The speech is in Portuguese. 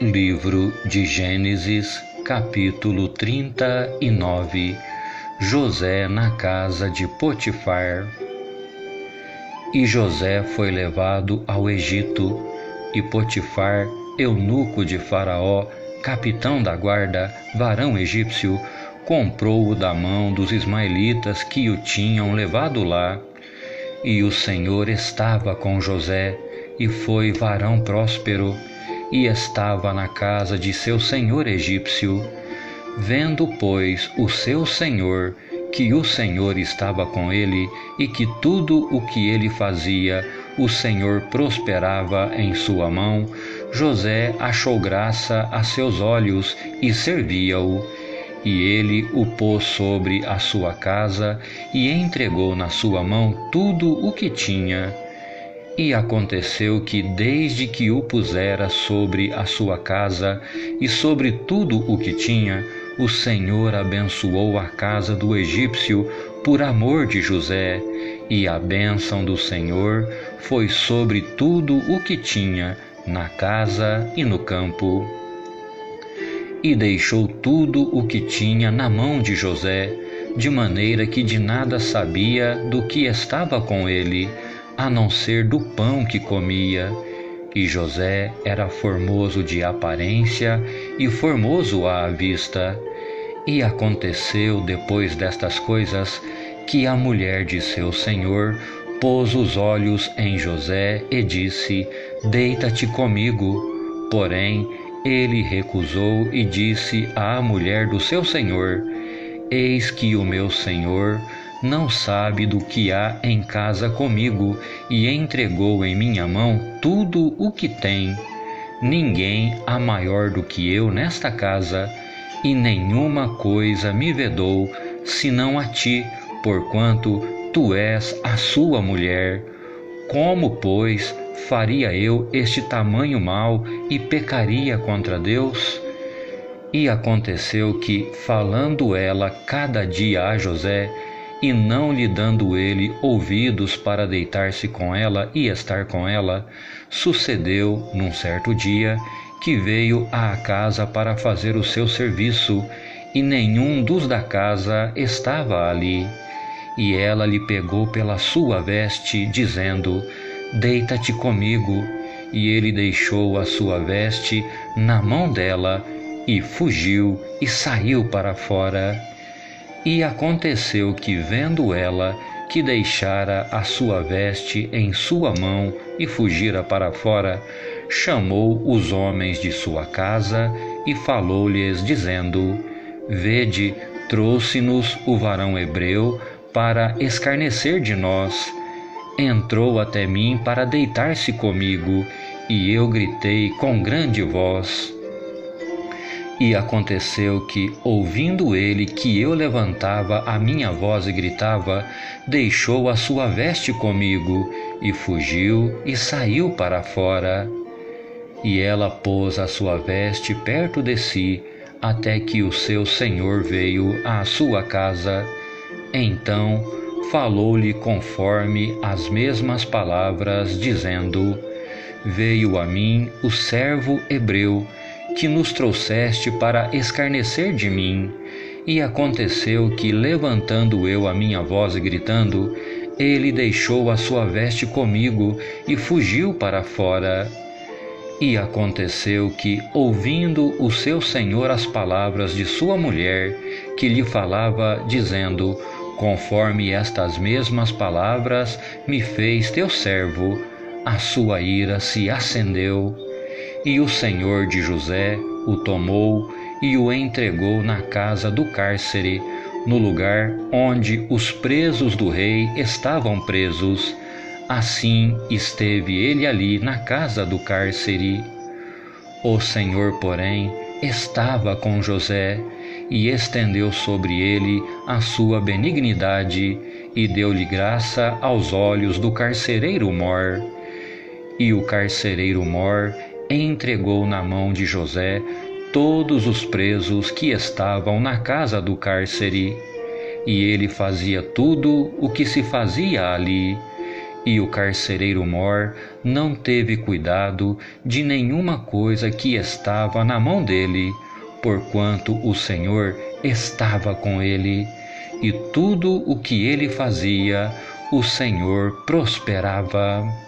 Livro de Gênesis, capítulo 39 José na casa de Potifar. E José foi levado ao Egito, e Potifar, eunuco de Faraó, capitão da guarda, varão egípcio, comprou-o da mão dos ismaelitas que o tinham levado lá. E o Senhor estava com José, e foi varão próspero e estava na casa de seu senhor egípcio. Vendo, pois, o seu senhor que o Senhor estava com ele e que tudo o que ele fazia, o Senhor prosperava em sua mão, José achou graça a seus olhos e servia-o. E ele o pôs sobre a sua casa e entregou na sua mão tudo o que tinha. E aconteceu que, desde que o pusera sobre a sua casa e sobre tudo o que tinha, o Senhor abençoou a casa do egípcio por amor de José, e a bênção do Senhor foi sobre tudo o que tinha, na casa e no campo. E deixou tudo o que tinha na mão de José, de maneira que de nada sabia do que estava com ele a não ser do pão que comia. E José era formoso de aparência e formoso à vista. E aconteceu depois destas coisas que a mulher de seu senhor pôs os olhos em José e disse: Deita-te comigo. Porém, ele recusou e disse à mulher do seu senhor: Eis que o meu senhor não sabe do que há em casa comigo e entregou em minha mão tudo o que tem. Ninguém há maior do que eu nesta casa, e nenhuma coisa me vedou, senão a ti, porquanto tu és a sua mulher. Como, pois, faria eu este tamanho mal e pecaria contra Deus? E aconteceu que, falando ela cada dia a José, e não lhe dando ele ouvidos para deitar-se com ela e estar com ela, sucedeu, num certo dia, que veio à casa para fazer o seu serviço, e nenhum dos da casa estava ali. E ela lhe pegou pela sua veste, dizendo: Deita-te comigo. E ele deixou a sua veste na mão dela, e fugiu e saiu para fora. E aconteceu que, vendo ela que deixara a sua veste em sua mão e fugira para fora, chamou os homens de sua casa e falou-lhes, dizendo: Vede, trouxe-nos o varão hebreu para escarnecer de nós. Entrou até mim para deitar-se comigo, e eu gritei com grande voz. E aconteceu que, ouvindo ele que eu levantava a minha voz e gritava, deixou a sua veste comigo, e fugiu e saiu para fora. E ela pôs a sua veste perto de si, até que o seu senhor veio à sua casa. Então falou-lhe conforme as mesmas palavras, dizendo: Veio a mim o servo hebreu que nos trouxeste para escarnecer de mim. E aconteceu que, levantando eu a minha voz e gritando, ele deixou a sua veste comigo e fugiu para fora. E aconteceu que, ouvindo o seu senhor as palavras de sua mulher, que lhe falava, dizendo: Conforme estas mesmas palavras me fez teu servo, a sua ira se acendeu e o senhor de José o tomou e o entregou na casa do cárcere, no lugar onde os presos do rei estavam presos. Assim esteve ele ali na casa do cárcere. O Senhor, porém, estava com José e estendeu sobre ele a sua benignidade e deu-lhe graça aos olhos do carcereiro Mor. E o carcereiro Mor entregou na mão de José todos os presos que estavam na casa do cárcere, e ele fazia tudo o que se fazia ali. E o carcereiro Mor não teve cuidado de nenhuma coisa que estava na mão dele, porquanto o Senhor estava com ele, e tudo o que ele fazia, o Senhor prosperava.